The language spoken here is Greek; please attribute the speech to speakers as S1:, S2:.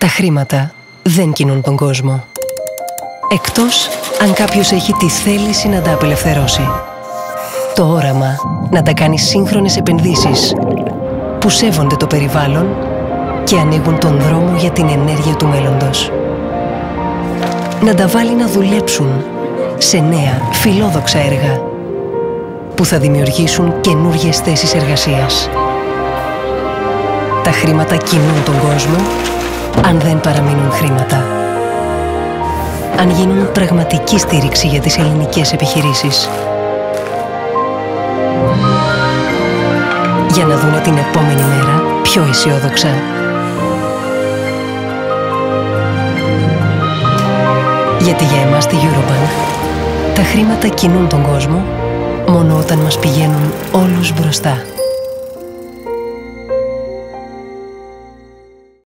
S1: Τα χρήματα δεν κινούν τον κόσμο. Εκτός αν κάποιος έχει τη θέληση να τα απελευθερώσει. Το όραμα να τα κάνει σύγχρονες επενδύσεις που σέβονται το περιβάλλον και ανοίγουν τον δρόμο για την ενέργεια του μέλλοντος. Να τα βάλει να δουλέψουν σε νέα, φιλόδοξα έργα που θα δημιουργήσουν καινούργιες θέσεις εργασίας. Τα χρήματα κινούν τον κόσμο αν δεν παραμείνουν χρήματα. Αν γίνουν πραγματική στήριξη για τις ελληνικές επιχειρήσεις. Για να δούνε την επόμενη μέρα πιο αισιόδοξα. Γιατί για εμάς τη Eurobank τα χρήματα κινούν τον κόσμο μόνο όταν μας πηγαίνουν όλους μπροστά.